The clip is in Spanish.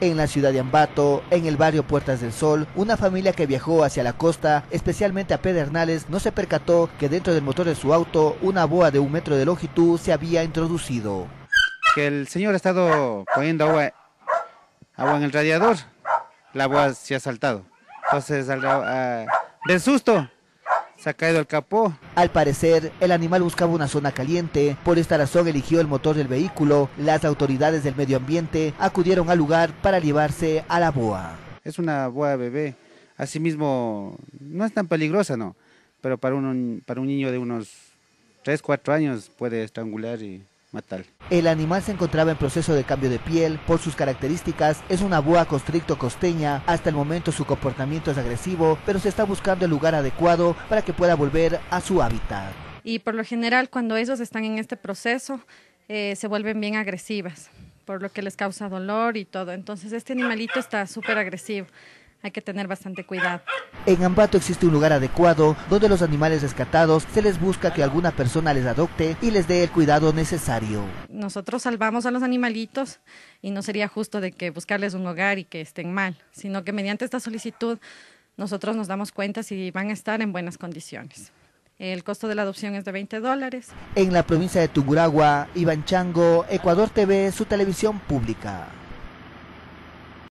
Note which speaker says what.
Speaker 1: En la ciudad de Ambato, en el barrio Puertas del Sol, una familia que viajó hacia la costa, especialmente a Pedernales, no se percató que dentro del motor de su auto una boa de un metro de longitud se había introducido.
Speaker 2: Que el señor ha estado poniendo agua, agua en el radiador, la boa se ha saltado. Entonces, al, a, del susto, se ha caído el capó.
Speaker 1: Al parecer, el animal buscaba una zona caliente, por esta razón eligió el motor del vehículo. Las autoridades del medio ambiente acudieron al lugar para llevarse a la boa.
Speaker 2: Es una boa bebé, asimismo no es tan peligrosa, no, pero para un, para un niño de unos 3, 4 años puede estrangular y matar.
Speaker 1: El animal se encontraba en proceso de cambio de piel. Por sus características, es una boa constricto costeña. Hasta el momento su comportamiento es agresivo, pero se está buscando el lugar adecuado para que pueda volver a su hábitat.
Speaker 3: Y por lo general, cuando ellos están en este proceso, eh, se vuelven bien agresivas, por lo que les causa dolor y todo. Entonces, este animalito está súper agresivo hay que tener bastante cuidado.
Speaker 1: En Ambato existe un lugar adecuado donde los animales rescatados se les busca que alguna persona les adopte y les dé el cuidado necesario.
Speaker 3: Nosotros salvamos a los animalitos y no sería justo de que buscarles un hogar y que estén mal, sino que mediante esta solicitud nosotros nos damos cuenta si van a estar en buenas condiciones. El costo de la adopción es de 20 dólares.
Speaker 1: En la provincia de Tunguragua, Iván Chango, Ecuador TV, su televisión pública.